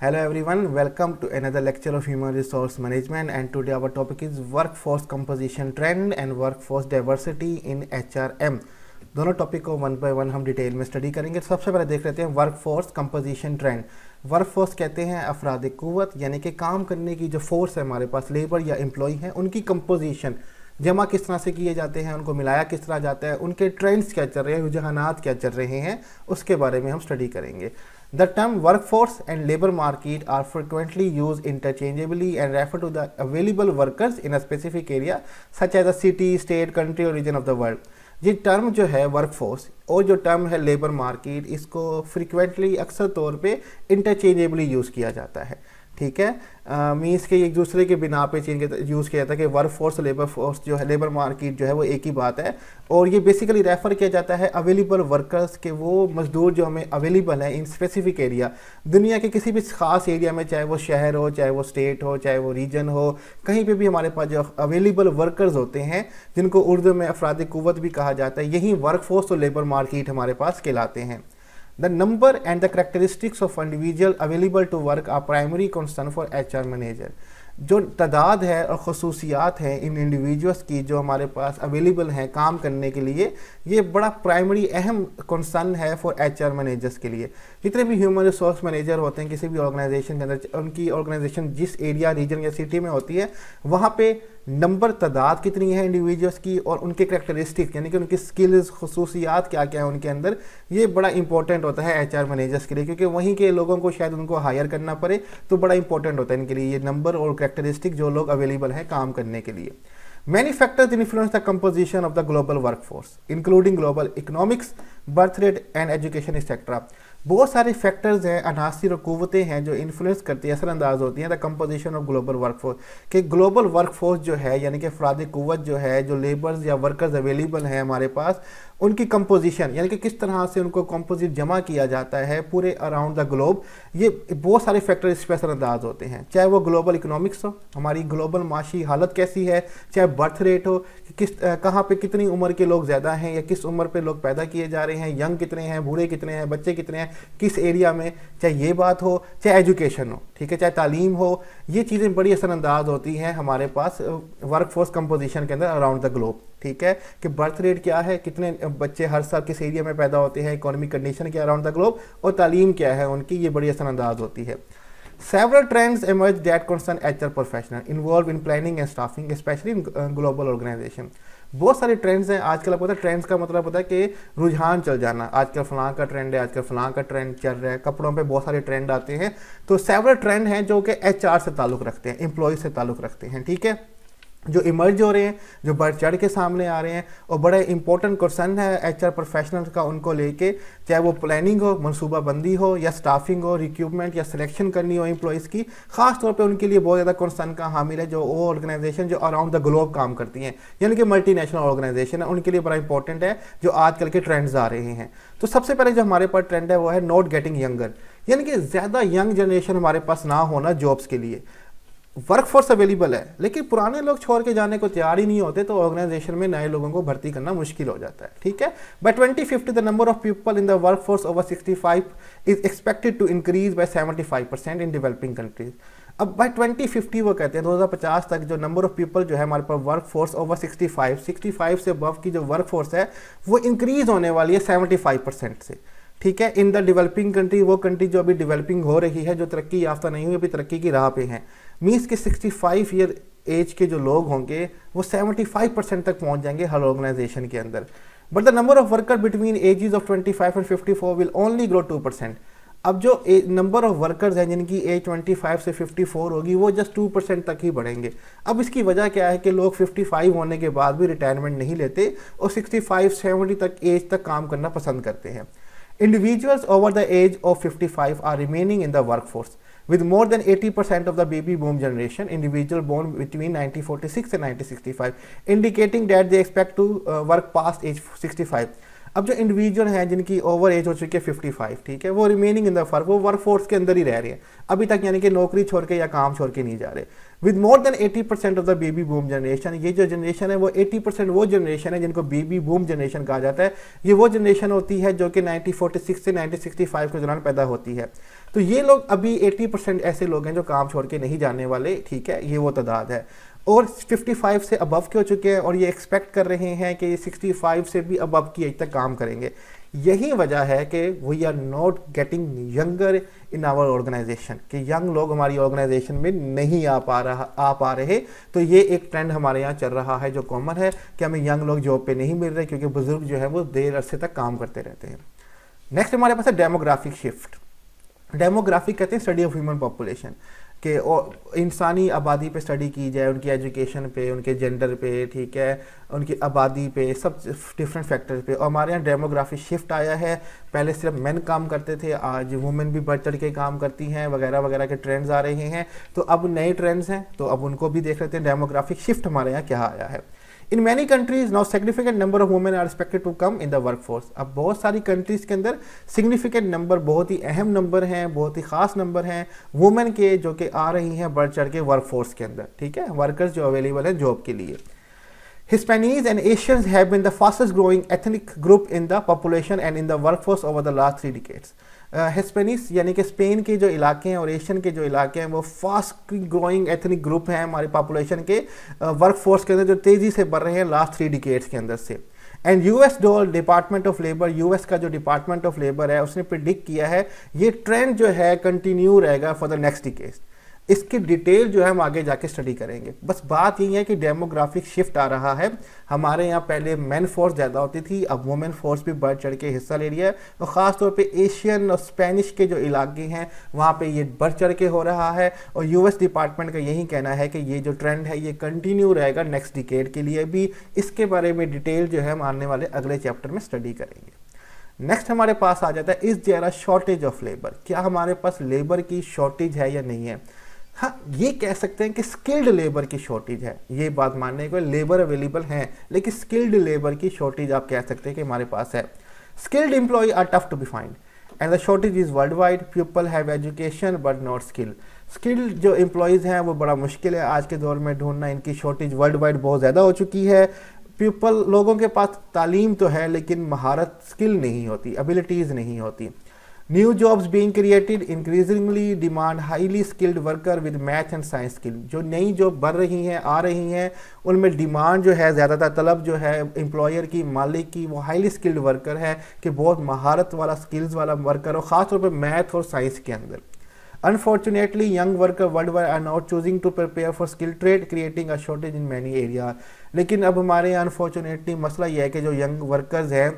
Hello everyone, welcome to another lecture of Human Resource Management and today our topic is Workforce Composition Trend and Workforce Diversity in HRM. दोनों topic को one by one हम detail में study करेंगे। सबसे पहले देख लेते हैं वर्कफोर्स कंपोजिशन ट्रेंड वर्कफोर्स कहते हैं अफराद कुत यानी कि काम करने की जो फोर्स है हमारे पास लेबर या एम्प्लॉय है उनकी कंपोजिशन जमा किस तरह से किए जाते हैं उनको मिलाया किस तरह जाता है उनके ट्रेंड्स क्या चल रहे हैं रुझानात क्या चल रहे हैं उसके बारे में हम स्टडी करेंगे। The term workforce and labour market are frequently use interchangeably and refer to the available workers in a specific area such as a city state country और रीजन ऑफ़ द वर्ल्ड ये term जो है workforce और जो term है labour market इसको frequently अक्सर तौर पे इंटरचेंजेबली यूज़ किया जाता है। ठीक है? मीन्स के एक दूसरे के बिना पे चीन के यूज़ किया जाता है कि वर्क फोर्स लेबर फोर्स जो है लेबर मार्केट जो है वो एक ही बात है। और ये बेसिकली रेफ़र किया जाता है अवेलेबल वर्कर्स के वो मजदूर जो हमें अवेलेबल है इन स्पेसिफिक एरिया दुनिया के किसी भी ख़ास एरिया में, चाहे वो शहर हो, चाहे वो स्टेट हो, चाहे वो रीजन हो, कहीं पर भी हमारे पास जो अवेलेबल वर्कर्स होते हैं, जिनको उर्दू में अफराद कुत भी कहा जाता है, यही वर्क फोर्स और लेबर मार्केट हमारे पास कहलाते हैं। The number and the characteristics of individual available to work are primary concern for HR manager. जो तादाद है और खसूसियात हैं इन इंडिविजुअल्स की जो हमारे पास अवेलेबल हैं काम करने के लिए, ये बड़ा प्राइमरी अहम कंसर्न है फॉर एच आर मैनेजर्स के लिए। जितने भी ह्यूमन रिसोर्स मैनेजर होते हैं, किसी भी ऑर्गेनाइजेशन के अंदर, उनकी ऑर्गेनाइजेशन जिस एरिया रीजन या सिटी में होती है, वहाँ पर नंबर तादाद कितनी है इंडिविजुअल्स की और उनके करेक्टरिस्टिक यानी कि उनकी स्किल्स खसूसियात क्या क्या है उनके अंदर, ये बड़ा इंपॉर्टेंट होता है एच आर मैनेजर्स के लिए, क्योंकि वहीं के लोगों को शायद उनको हायर करना पड़े तो बड़ा इंपॉर्टेंट होता है इनके लिए ये नंबर और करेक्टरिस्टिक जो लोग अवेलेबल हैं काम करने के लिए Many factors influence the composition of the global workforce, including global economics, birth rate and education etc. बहुत सारे फैक्टर्स हैं अनासर और हैं जो इन्फ्लुएंस करती है असरअंदाज होती हैं the composition of global workforce कि ग्लोबल वर्कफोर्स जो है यानी कि अफराद कुत जो है जो लेबर्स या वर्कर्स अवेलेबल हैं हमारे पास उनकी कंपोजिशन यानी कि किस तरह से उनको कंपोजिट जमा किया जाता है पूरे अराउंड द ग्लोब ये बहुत सारे फैक्टर इस पर असरअंदाज होते हैं। चाहे वो ग्लोबल इकोनॉमिक्स हो, हमारी ग्लोबल माशी हालत कैसी है, चाहे बर्थ रेट हो, कि किस कहाँ पे कितनी उम्र के लोग ज़्यादा हैं या किस उम्र पे लोग पैदा किए जा रहे हैं यंग कितने हैं, बूढ़े कितने हैं, बच्चे कितने हैं, किस एरिया में, चाहे ये बात हो, चाहे एजुकेशन हो, ठीक है, चाहे तालीम हो, ये चीज़ें बड़ी असरअंदाज होती हैं हमारे पास वर्क फोर्स कंपोजिशन के अंदर अराउंड द ग्लोब ठीक है कि बर्थ रेट क्या है कितने बच्चे हर साल किस एरिया में पैदा होते हैं इकोनॉमिक कंडीशन क्या अराउंड द ग्लोब और तालीम क्या है उनकी ये बड़ी असरअंदाज होती है। Several trends emerge that concern HR professional involved in planning and staffing, especially in global organization. बहुत सारे ट्रेंड्स हैं आजकल आपको पता है ट्रेंड्स का मतलब होता है कि रुझान चल जाना। आजकल फलां का ट्रेंड है आजकल फलां का ट्रेंड चल रहा है कपड़ों पे बहुत सारे ट्रेंड आते हैं। तो सेवरल ट्रेंड हैं जो कि एचआर से ताल्लुक़ रखते हैं एम्प्लॉय से ताल्लुक़ रखते हैं ठीक है? जो इमर्ज हो रहे हैं, जो बढ़ चढ़ के सामने आ रहे हैं, और बड़े इंपॉर्टेंट क्वेश्चन है एच आर प्रोफेशनल का उनको लेके, चाहे वो प्लानिंग हो मनसूबाबंदी हो, या स्टाफिंग हो रिक्रूटमेंट या सिलेक्शन करनी हो एम्प्लॉयज़ की, खास तौर पे उनके लिए बहुत ज़्यादा क्वेश्चन का हामिल है जो वो ऑर्गेनाइजेशन जो अराउंड द ग्लोब काम करती हैं। यानी कि मल्टी ऑर्गेनाइजेशन है, उनके लिए बड़ा इंपॉर्टेंट है जो आजकल के ट्रेंड्स आ रहे हैं। तो सबसे पहले जो हमारे पास ट्रेंड है, वो है नॉट गेटिंग यंगर यानी कि ज़्यादा यंग जनरेशन हमारे पास ना होना जॉब्स के लिए। वर्कफोर्स अवेलेबल है, लेकिन पुराने लोग छोड़ के जाने को तैयार ही नहीं होते तो ऑर्गेनाइजेशन में नए लोगों को भर्ती करना मुश्किल हो जाता है, ठीक है? By 2050 the number of people in the work force over 65 is expected to increase by 75 percent in developing countries अब बाय 2050 वो कहते हैं 2050 तक जो नंबर ऑफ़ पीपल जो है हमारे पास वर्क फोर्स ओवर 65 65 से अबव की जो वर्क फोर्स है, वो इंक्रीज होने वाली है 75 परसेंट से। ठीक है इन द डेवलपिंग कंट्री वो कंट्री जो अभी डेवलपिंग हो रही है, जो तरक्की याफ्ता नहीं हुई, अभी तरक्की की राह पे हैं। मीन्स के 65 ईयर एज के जो लोग होंगे, वो 75 परसेंट तक पहुँच जाएँगे हर ऑर्गेनाइजेशन के अंदर। But the number of worker between ages of 25 and 54 will only grow 2 percent अब जो नंबर ऑफ़ वर्कर्स हैं, जिनकी एज 25 से 54 होगी, वो जस्ट टू परसेंट तक ही बढ़ेंगे। अब इसकी वजह क्या है कि लोग 55 होने के बाद भी रिटायरमेंट नहीं लेते और 65 70 तक एज तक काम करना पसंद करते हैं। Individuals over the age of 55 are remaining in the workforce. With more than 80% of the baby boom generation, individual born between 1946 and 1965, indicating that they expect to uh, work past age 65. अब जो individual हैं जिनकी over as हो चुकी है 55 ठीक है वो रिमेनिंग इन द फ़र्क वो वर्क फोर्स के अंदर ही रह रहे हैं अभी तक यानी कि नौकरी छोड़ के या काम छोड़ के नहीं जा रहे with more than 80 percent of the baby boom generation ये जो जनरेशन है, वो 80 परसेंट वो जनरेशन है जिनको बेबी बूम जनरेशन कहा जाता है। ये वो जनरेशन होती है जो कि 1946 से 1965 के दौरान पैदा होती है। तो ये लोग अभी 80 परसेंट ऐसे लोग हैं जो काम छोड़ के नहीं जाने वाले, ठीक है? ये वो तादाद है। और 55 से अबव के हो चुके हैं और ये एक्सपेक्ट कर रहे हैं कि 65 से भी अबव की एज तक काम करेंगे। यही वजह है कि we are not getting younger in our organisation कि यंग लोग हमारी ऑर्गेनाइजेशन में नहीं आ पा रहा, आ पा रहे। तो ये एक ट्रेंड हमारे यहाँ चल रहा है जो कॉमन है कि हमें यंग लोग जॉब पे नहीं मिल रहे, क्योंकि बुज़ुर्ग जो है वो देर अरसे तक काम करते रहते हैं। नेक्स्ट हमारे पास है डेमोग्राफिक शिफ्ट डेमोग्राफिक कहते हैं स्टडी ऑफ़ ह्यूमन पॉपुलेशन कि इंसानी आबादी पे स्टडी की जाए, उनकी एजुकेशन पे, उनके जेंडर पे, ठीक है, उनकी आबादी पे, सब डिफरेंट फैक्टर्स पे। और हमारे यहाँ डेमोग्राफी शिफ्ट आया है। पहले सिर्फ़ मेन काम करते थे, आज वुमेन भी बढ़ चढ़ के काम करती हैं, वगैरह वगैरह के ट्रेंड्स आ रहे हैं। तो अब नए ट्रेंड्स हैं तो अब उनको भी देख लेते हैं डेमोग्राफिक शिफ्ट हमारे यहाँ क्या आया है। In many countries now significant number of women are expected to come in the work force अब बहुत सारी कंट्रीज़ के अंदर सिग्निफिकेंट नंबर बहुत ही अहम नंबर हैं, बहुत ही खास नंबर हैं वुमेन के जो कि आ रही हैं बढ़ चढ़ के वर्क फोर्स के अंदर, ठीक है? वर्कर्स जो अवेलेबल हैं जॉब के लिए। Hispanis and Asians have been the fastest growing ethnic group in the population and in the workforce over the last three decades. हिस्पेनिस यानी कि स्पेन के जो इलाके हैं और एशियन के जो इलाके हैं, वो फास्ट ग्रोइंग एथनिक ग्रुप हैं हमारे पॉपुलेशन के। वर्क फोर्स के अंदर जो तेज़ी से बढ़ रहे हैं लास्ट थ्री डिकेट्स के अंदर से। And U S DOL department of labour U S का जो डिपार्टमेंट ऑफ़ लेबर है, उसने प्रिडिक्ट किया है, ये ट्रेंड जो है कंटिन्यू रहेगा फॉर द नेक्स्ट डिकेट्स इसकी डिटेल जो है हम आगे जाके स्टडी करेंगे। बस बात यही है कि डेमोग्राफिक शिफ्ट आ रहा है। हमारे यहाँ पहले मैन फोर्स ज़्यादा होती थी, अब वुमेन फोर्स भी बढ़ चढ़ के हिस्सा ले रही है। और तो ख़ास पे एशियन और स्पेनिश के जो इलाके हैं, वहाँ पे ये बढ़ चढ़ के हो रहा है। और यूएस डिपार्टमेंट का यही कहना है कि ये जो ट्रेंड है, ये कंटिन्यू रहेगा नेक्स्ट डिकेड के लिए भी। इसके बारे में डिटेल जो है हम आने वाले अगले चैप्टर में स्टडी करेंगे। नेक्स्ट हमारे पास आ जाता है इस जरा शॉर्टेज ऑफ़ लेबर क्या हमारे पास लेबर की शॉर्टेज है या नहीं है? हाँ ये कह सकते हैं कि स्किल्ड लेबर की शॉर्टेज है। ये बात मानने को लेबर अवेलेबल है, लेकिन स्किल्ड लेबर की शॉर्टेज आप कह सकते हैं कि हमारे पास है। Skilled employ are tough to be find and the shortage is world wide people have education but not skill skilled जो एम्प्लॉयज़ हैं, वो बड़ा मुश्किल है। आज के दौर में ढूंढना, इनकी शॉर्टेज वर्ल्ड वाइड बहुत ज़्यादा हो चुकी है। पीपल लोगों के पास तालीम तो है, लेकिन महारत स्किल नहीं होती एबिलिटीज़ नहीं होती। New jobs being created increasingly demand highly skilled worker with math and science skill जो नई जॉब बढ़ रही हैं, आ रही हैं, उनमें डिमांड जो है, ज़्यादातर तलब जो है एम्प्लॉयर की, मालिक की, वो हाईली स्किल्ड वर्कर है कि बहुत महारत वाला स्किल्स वाला वर्कर हो, ख़ासतौर पर मैथ और साइंस के अंदर। Unfortunately young worker world wide are not choosing to prepare for skill trade creating a shortage in many area लेकिन अब हमारे यहाँ अनफॉर्चुनेटली मसला यह है कि जो यंग वर्कर्स हैं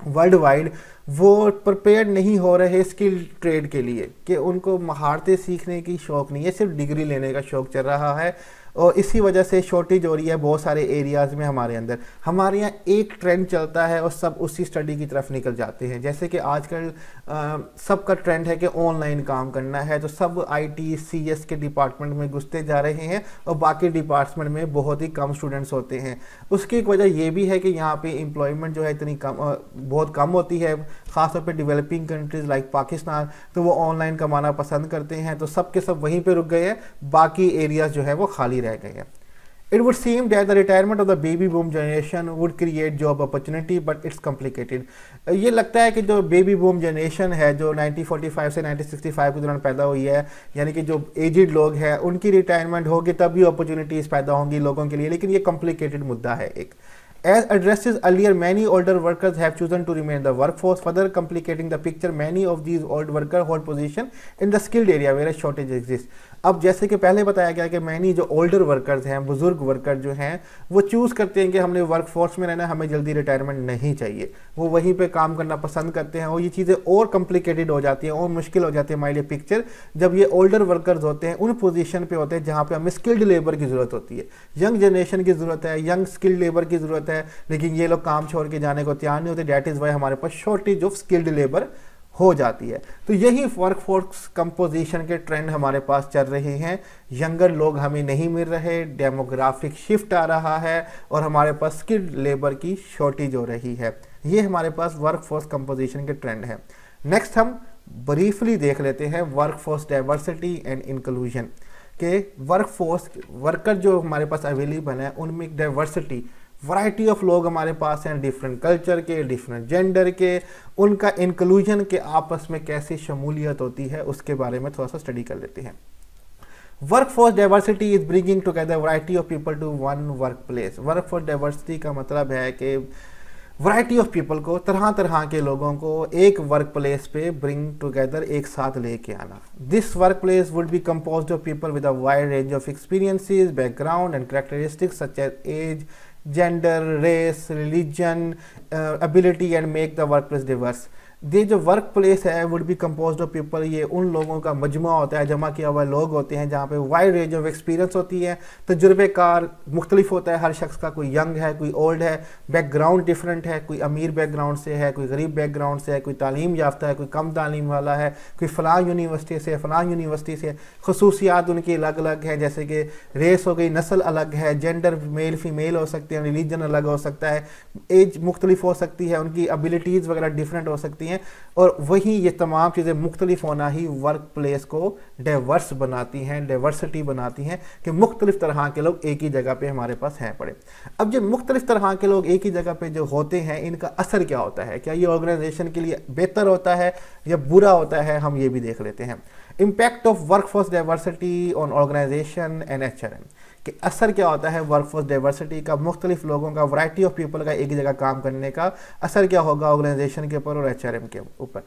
वर्ल्ड वाइड वो प्रिपेयर नहीं हो रहे स्किल ट्रेड के लिए, कि उनको महारतें सीखने की शौक नहीं है, सिर्फ़ डिग्री लेने का शौक चल रहा है। और इसी वजह से शॉर्टेज हो रही है बहुत सारे एरियाज़ में हमारे अंदर। हमारे यहाँ एक ट्रेंड चलता है और सब उसी स्टडी की तरफ़ निकल जाते हैं। जैसे कि आजकल सबका ट्रेंड है कि ऑनलाइन काम करना है तो सब आईटी सीएस के डिपार्टमेंट में घुसते जा रहे हैं और बाकी डिपार्टमेंट में बहुत ही कम स्टूडेंट्स होते हैं। उसकी एक वजह यह भी है कि यहाँ पे एम्प्लॉयमेंट जो है इतनी कम बहुत कम होती है। ख़ासतौर पर डेवलपिंग कंट्रीज़ लाइक पाकिस्तान तो वो ऑनलाइन कमाना पसंद करते हैं तो सब के सब वहीं पर रुक गए हैं बाकी एरियाज़ जो है वो खाली रह गए हैं It would seem that the retirement of the baby boom generation would create job opportunity, but it's complicated. ये लगता है कि जो बेबी बूम जनरेशन है जो 1945 से 1965 के दौरान पैदा हुई है यानी कि जो एजिड लोग हैं उनकी रिटायरमेंट होगी तब भी अपॉर्चुनिटीज़ पैदा होंगी लोगों के लिए लेकिन ये कॉम्प्लिकेटेड मुद्दा है एक As addressed earlier, many older workers have chosen to remain in the workforce, further complicating the picture. Many of these old workers hold position in the skilled area where a shortage exists. अब जैसे कि पहले बताया गया कि many जो older workers हैं, बुज़ुर्ग वर्कर जो हैं, वो चूज़ करते हैं कि हमने वर्क फोर्स में रहना हमें जल्दी रिटायरमेंट नहीं चाहिए। वो वहीं पे काम करना पसंद करते हैं और ये चीज़ें और कॉम्प्लिकेटेड हो जाती हैं, और मुश्किल हो जाती है हमारे लिए पिक्चर जब ये ओल्डर वर्कर्स होते हैं, उन पोजिशन पर होते हैं जहाँ पर हमें स्किल्ड लेबर की ज़रूरत होती है। यंग जनरेशन की ज़रूरत है यंग स्किल्ड लेबर की ज़रूरत है। लेकिन ये लोग काम छोड़ के जाने को तैयार नहीं होते। डैट इज़ वाई हमारे पास शॉर्टेज ऑफ़ स्किल्ड लेबर हो जाती है। तो यही वर्क फोर्स कंपोजिशन के ट्रेंड हमारे पास चल रहे हैं। यंगर लोग हमें नहीं मिल रहे डेमोग्राफिक शिफ्ट आ रहा है और हमारे पास स्किल्ड लेबर की शॉर्टेज हो रही है। ये हमारे पास वर्क फोर्स कंपोजिशन के ट्रेंड है। नेक्स्ट हम ब्रीफली देख लेते हैं work force diversity and inclusion के वर्क फोर्स वर्कर जो हमारे पास अवेलेबल है, उनमें डाइवर्सिटी वैरायटी ऑफ़ लोग हमारे पास हैं डिफरेंट कल्चर के डिफरेंट जेंडर के, उनका इंक्लूजन के आपस में कैसी शमूलियत होती है, उसके बारे में थोड़ा सा स्टडी कर लेते हैं। Work force diversity is bringing together variety of people to one work place work force diversity का मतलब है कि वैरायटी ऑफ़ पीपल को, तरह तरह के लोगों को एक वर्क प्लेस पे ब्रिंग टुगेदर एक साथ लेके आना। This work place would be compose of people with a wide range of experiences background and characteristics such as age gender, race, religion, uh, ability and make the workplace diverse. ये जो work place है would be compose of people ये उन लोगों का मजमा होता है, जमा किया हुआ लोग होते हैं, जहाँ पे वाइड रेंज ऑफ़ एक्सपीरियंस होती है। तजुर्बेकार मुख्तलिफ़ होता है, हर शख्स का, कोई यंग है, कोई ओल्ड है बैकग्राउंड डिफरेंट है, कोई अमीर बैकग्राउंड से है, कोई गरीब बैकग्राउंड से है, कोई तालीम याफ्ता है, कोई कम तालीम वाला है, कोई फ़लाँ यूनिवर्सिटी से फ़लाँ यूनिवर्सिटी से खसूसियात उनकी अलग अलग हैं, जैसे कि रेस हो गई, नस्ल अलग है जेंडर मेल फीमेल हो सकते हैं रिलीजन अलग हो सकता है एज मुख्तलिफ़ हो सकती है, उनकी एबिलिटीज़ वगैरह डिफरेंट हो सकती हैं। हैं और वही ये तमाम चीज़ें मुख्तलिफ़ होना ही वर्क प्लेस को डाइवर्स बनाती हैं डाइवर्सिटी बनाती हैं कि मुख्तलिफ़ तरह के लोग एक ही जगह पे हमारे पास हैं पड़े। अब जब मुख्तलिफ़ तरह के लोग एक ही जगह पे जो होते हैं, इनका असर क्या होता है? क्या ये ऑर्गेनाइजेशन के लिए बेहतर होता है या बुरा होता है, हम ये भी देख लेते हैं। Impact of work force diversity on organisation and H कि असर क्या होता है वर्कफोर्स डाइवर्सिटी का, मुख्तलिफ़ लोगों का वराइटी ऑफ़ पीपल का एक जगह काम करने का असर क्या होगा ऑर्गेनाइजेशन के ऊपर और एचआरएम के ऊपर?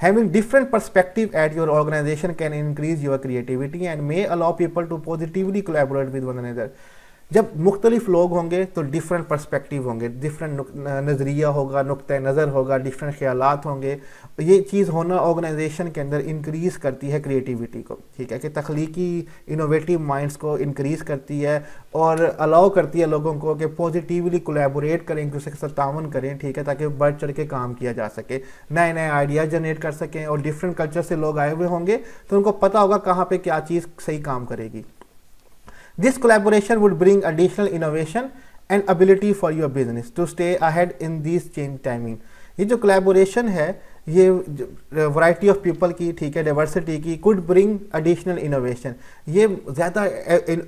Having different perspective at your organisation can increase your creativity and may allow people to positively collaborate with one another जब मुख्तलिफ़ लोग होंगे तो डिफरेंट परस्पेक्टिव होंगे डिफरेंट नज़रिया होगा नुक़ नज़र होगा डिफरेंट ख्याल होंगे। ये चीज़ होना ऑर्गेनाइजेशन के अंदर इंक्रीज़ करती है क्रिएटिविटी को, ठीक है? कि तख्लीकी इनोवेटिव माइंड्स को इंक्रीज़ करती है और अलाउ करती है लोगों को कि पॉजिटिवली कोलेबोरेट करें, एक दूसरे के साथ तावन करें, ठीक है? ताकि बढ़ चढ़ के काम किया जा सके नए नए आइडियाज़ जनरेट कर सकें और डिफरेंट कल्चर से लोग आए हुए होंगे तो उनको पता होगा कहाँ पर क्या चीज़ सही काम करेगी। This collaboration would bring additional innovation and ability for your business to stay ahead in this change timing. ये जो collaboration है ये वैरायटी ऑफ़ पीपल की, ठीक है डाइवर्सिटी की कुड ब्रिंग एडिशनल इनोवेशन ये ज़्यादा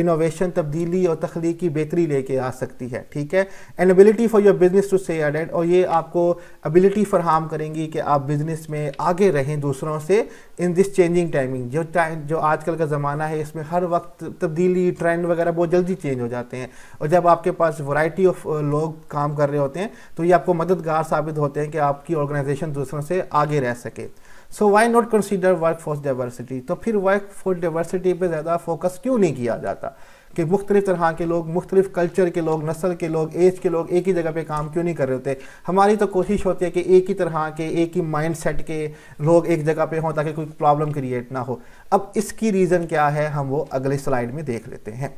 इनोवेशन तब्दीली और तख्लीकी बेहतरी लेके आ सकती है, ठीक है? And ability for your business to stay ahead और ये आपको एबिलिटी फरहम करेंगी कि आप बिज़नेस में आगे रहें दूसरों से इन दिस चेंजिंग टाइमिंग जो टाइम जो आजकल का ज़माना है, इसमें हर वक्त तब्दीली ट्रेंड वगैरह बहुत जल्दी चेंज हो जाते हैं। और जब आपके पास वैरायटी ऑफ़ लोग काम कर रहे होते हैं तो ये आपको मददगार साबित होते हैं कि आपकी ऑर्गेनाइजेशन दूसरों से आगे रह सके। So why not consider work force diversity तो फिर वर्क फोर्स डाइवर्सिटी पर ज़्यादा फोकस क्यों नहीं किया जाता? कि मुख्तलिफ़ तरह के लोग, मुख्तलिफ़ कल्चर के लोग, नस्ल के लोग एज के लोग एक ही जगह पे काम क्यों नहीं कर रहे होते? हमारी तो कोशिश होती है कि एक ही तरह के, एक ही माइंड सेट के लोग एक जगह पे हों ताकि कोई प्रॉब्लम क्रिएट ना हो। अब इसकी रीज़न क्या है? हम वो अगले स्लाइड में देख लेते हैं।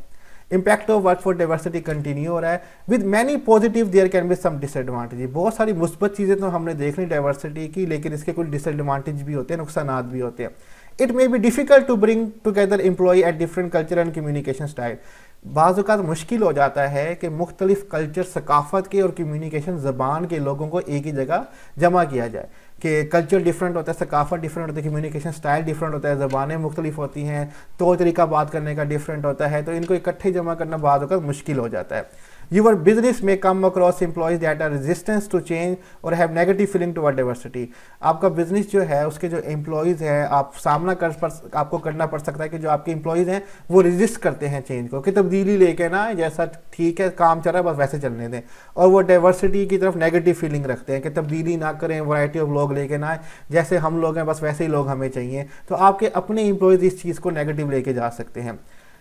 Impact of work for diversity continue हो रहा है। With many positive there can be some disadvantage बहुत सारी मुस्बत चीज़ें तो हमने देख ली डाइवर्सिटी की, लेकिन इसके कुछ डिसएडवांटेज भी होते हैं नुकसान भी होते हैं। It may be difficult to bring together employee at different culture and communication style बाज़ात मुश्किल हो जाता है कि मुख्तलिफ़ कल्चर, सकाफ़त के और कम्युनिकेशन ज़बान के लोगों को एक ही जगह जमा किया जाए कि कल्चर डिफरेंट होता है, सकाफत डिफरेंट होती है कम्युनिकेशन स्टाइल डिफरेंट होता है, ज़बानें मुख्तलिफ़ होती हैं तो तरीका बात करने का डिफरेंट होता है तो इनको इकट्ठे जमा करना बाद मुश्किल हो जाता है। Your business may come across employees that are resistance to change or have negative feeling toward diversity. आपका बिज़नेस जो है, उसके जो एम्प्लॉयज़ हैं, आप सामना कर पर आपको करना पड़ सकता है कि जो आपके एम्प्लॉयज़ हैं, वो रेजिस्ट करते हैं चेंज को। कि तब्दीली लेके ना, जैसा ठीक है, काम चल रहा है, बस वैसे चलने दें। और वो डाइवर्सिटी की तरफ़ नेगेटिव फीलिंग रखते हैं कि तब्दीली ना करें वराइटी ऑफ़ लोग लेके ना जैसे हम लोग हैं, बस वैसे ही लोग हमें चाहिए। तो आपके अपने एम्प्लॉयज़ इस चीज़ को नेगेटिव लेके जा सकते हैं।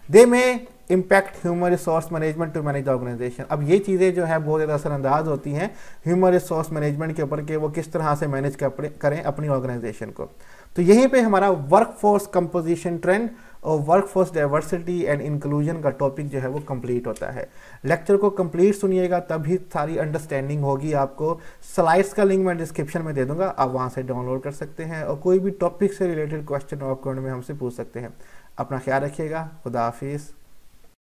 They may impact human resource management to manage organisation अब ये चीज़ें जो है बहुत ज़्यादा असरअंदाज होती हैं ह्यूमन रिसोर्स मैनेजमेंट के ऊपर कि वो किस तरह से मैनेज करें अपनी ऑर्गेनाइजेशन को। तो यहीं पे हमारा वर्क फोर्स कंपोजिशन ट्रेंड और work force diversity and inclusion का टॉपिक जो है वो कंप्लीट होता है। लेक्चर को कंप्लीट सुनिएगा, तभी सारी अंडरस्टैंडिंग होगी आपको। स्लाइड्स का लिंक मैं डिस्क्रिप्शन में दे दूँगा, आप वहाँ से डाउनलोड कर सकते हैं और कोई भी टॉपिक से रिलेटेड क्वेश्चन और में हमसे पूछ सकते हैं। अपना ख्याल रखिएगा। खुदा हाफिज़।